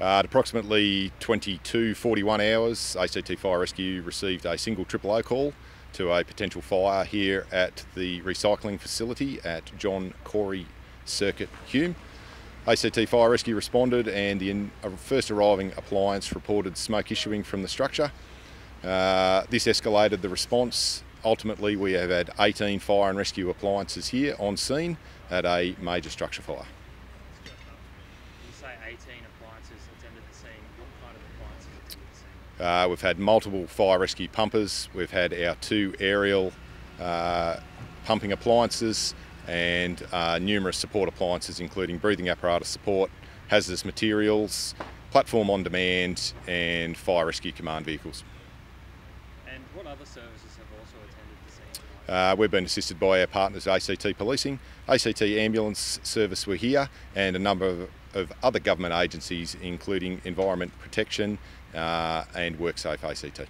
Uh, at approximately 22.41 hours, ACT Fire Rescue received a single triple O call to a potential fire here at the recycling facility at John Corey Circuit, Hume. ACT Fire Rescue responded and the uh, first arriving appliance reported smoke issuing from the structure. Uh, this escalated the response. Ultimately, we have had 18 fire and rescue appliances here on scene at a major structure fire. You say 18 appliances attended the scene. What kind of appliances attended the scene? Uh, we've had multiple fire rescue pumpers. We've had our two aerial uh, pumping appliances and uh, numerous support appliances, including breathing apparatus support, hazardous materials, platform on demand, and fire rescue command vehicles. And what other services have also attended the scene? Uh, we've been assisted by our partners ACT Policing, ACT Ambulance Service were here, and a number of, of other government agencies, including Environment Protection uh, and WorkSafe ACT.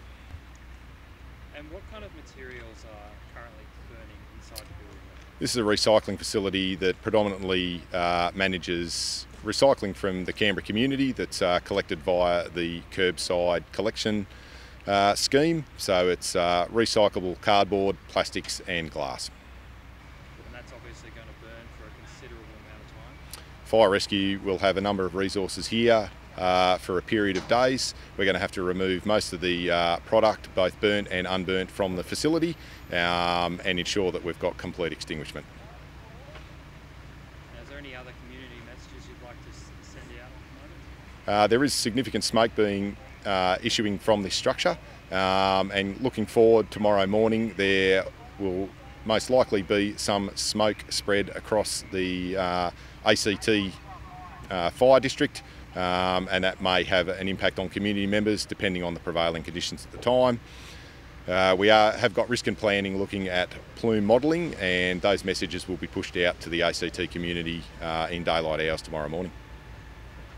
And what kind of materials are currently burning inside the building? This is a recycling facility that predominantly uh, manages recycling from the Canberra community that's uh, collected via the curbside collection uh, scheme. So it's uh, recyclable cardboard, plastics, and glass. And that's obviously going to burn for a considerable amount of time. Fire rescue will have a number of resources here uh, for a period of days. We're going to have to remove most of the uh, product, both burnt and unburnt, from the facility um, and ensure that we've got complete extinguishment. Now, is there any other community messages you'd like to send out at the moment? Uh, there is significant smoke being uh, issuing from this structure, um, and looking forward tomorrow morning, there will most likely be some smoke spread across the uh, ACT uh, fire district, um, and that may have an impact on community members depending on the prevailing conditions at the time. Uh, we are, have got risk and planning looking at plume modelling, and those messages will be pushed out to the ACT community uh, in daylight hours tomorrow morning.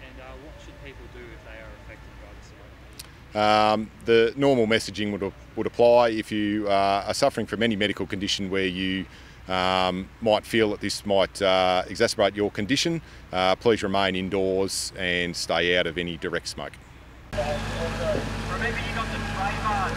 And uh, what should people do if they are affected by the smoke? Um, the normal messaging would, would apply if you uh, are suffering from any medical condition where you um, might feel that this might uh, exacerbate your condition. Uh, please remain indoors and stay out of any direct smoke. Remember you got the tray bar